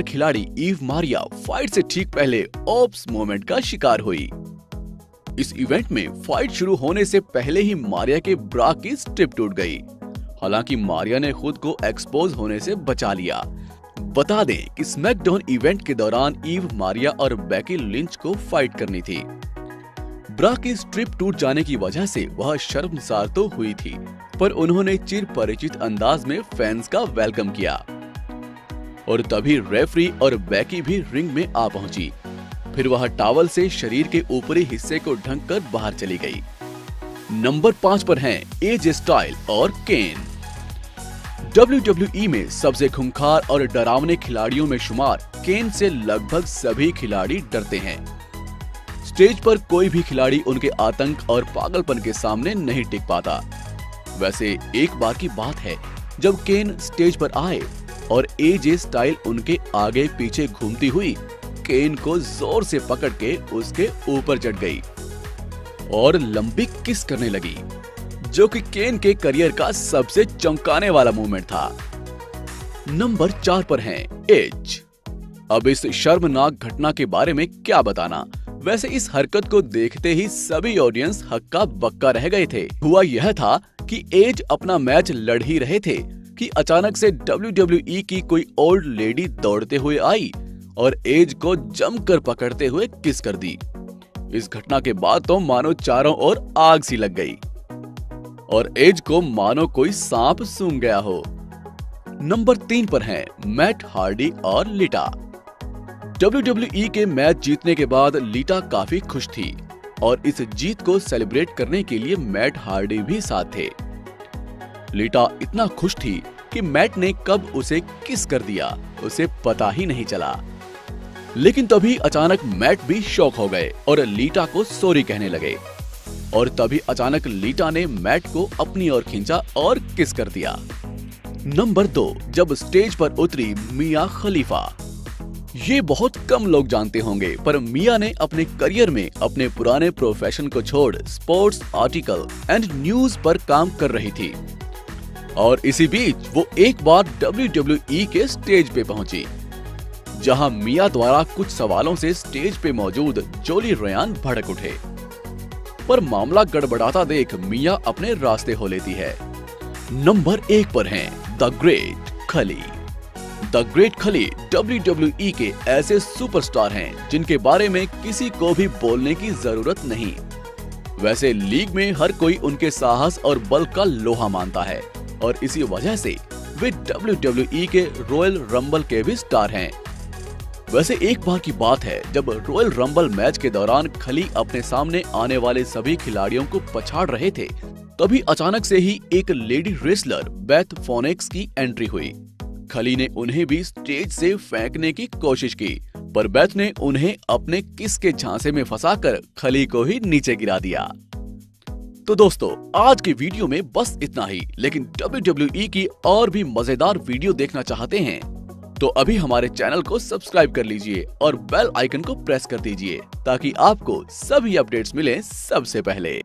खिलाड़ी ewe Maria fight से ठीक पहले ऑप्स मोमेंट का शिकार हुई। इस इवेंट में फाइट शुरू होने से पहले ही मारिया के ब्रा की स्ट्रिप टूट गई। हालाँकि मारिया ने खुद को एक्सपोज होने से बचा लिया। बता दें कि स्मैकडाउन इवेंट के दौरान ईव मारिया और बैकी लिंच को फाइट करनी थी। ब्रा की स्ट्रिप टूट जाने की वजह से वह शर्मसार तो हुई थी, पर उन्होंने चिर परिचित अंदाज में फैंस का वेलकम किया। और तभी रेफरी और बैकी भी रिंग में आ पहुँची। फिर वह टावल से शरीर के ऊपरी हिस्से को ढंक कर बाहर चली गई। नंबर पाँच पर हैं एज स्टाइल और केन। WWE में सबसे खुंखार और डरावने खिलाड़ियों में शुमार केन से लगभग सभी खिलाड़ी डरते हैं। स्टेज पर कोई भी खिलाड़ी उनके आतंक और पागलपन के सामने नहीं टिक पाता। वैसे एक बार की बात है, जब केन स्टेज पर आए और एजे स्टाइल उनके आगे पीछे घूमती हुई केन को ज़ोर से पकड़ के उसके ऊपर चढ़ गई और लंबी किस करने लगी, जो कि केन के करियर का सबसे चौंकाने वाला मूवमेंट था। नंबर चार पर हैं एज अब इस शर्मनाक घटना के बारे में क्या बताना? वैसे इस हरकत को देखते ही सभी ऑडियंस हक्का बक्का रह गए थे। हुआ यह था कि एज अपना मैच लड़ ही रहे थे कि अचानक से WWE की कोई ओल्ड लेडी दौड़ते हुए आई और एज को जमकर पकड़ते हुए किस कर दी। इस घटना के बाद तो मानो चारों ओर आग सी लग गई और एज को मानो कोई सांप सूंघ गया हो। नंबर तीन पर हैं मैट हार्डी और लिटा। WWE के मैच जीतने के बाद लीटा काफ़ी खुश थी और इस जीत को सेलिब्रेट करने के लिए मैट हार्डी भी साथ थे। लीटा इतना खुश थी कि मैट ने कब उसे किस कर दिया, उसे पता ही नहीं चला। लेकिन तभी अचानक मैट भी शौक हो गए और लीटा को सॉरी कहने लगे। और तभी अचानक लीटा ने मैट को अपनी ओर खींचा और किस कर दिया। नंबर दो, जब स्टेज पर उतरी मिया खलीफा। ये बहुत कम लोग जानते होंगे, पर मिया ने अपने करियर में अपने पुराने प्रोफेशन को छोड़ स्पोर्ट्स आर्टिकल एंड न्यूज़ पर काम कर रही थी। और इसी बीच वो एक बार WWE के स्टेज पे पहुँची, जहाँ मिया द्वारा कुछ सवालों से स्टेज पे मौजूद जोली रयान भड़क उठे। पर मामला गड़बड़ाता देख मिया अपने रास्ते हो लेती है। नंबर एक पर हैं the great Khali. The great Khali WWE के ऐसे सुपरस्टार हैं जिनके बारे में किसी को भी बोलने की ज़रूरत नहीं। वैसे लीग में हर कोई उनके साहस और बल का लोहा मानता है। और इसी वजह से वे WWE के रॉयल रंबल के भी स्टार हैं। वैसे एक बार की बात है, जब रॉयल रंबल मैच के दौरान खली अपने सामने आने वाले सभी खिलाड़ियों को पछाड़ रहे थे, तभी अचानक से ही एक लेडी रेसलर बेथ फोनेक्स की एंट्री हुई। खली ने उन्हें भी स्टेज से फेंकने की कोशिश की, पर बेथ ने उन्हें अपने किस के झांसे में फंसाकर खली को ही नीचे गिरा दिया। तो दोस्तों, आज के वीडियो में बस इतना ही। लेकिन WWE की और भी मज़ेदार वीडियो देखना चाहते हैं तो अभी हमारे चैनल को सब्सक्राइब कर लीजिए और बेल आइकन को प्रेस कर दीजिए, ताकि आपको सभी अपडेट्स मिले सबसे पहले।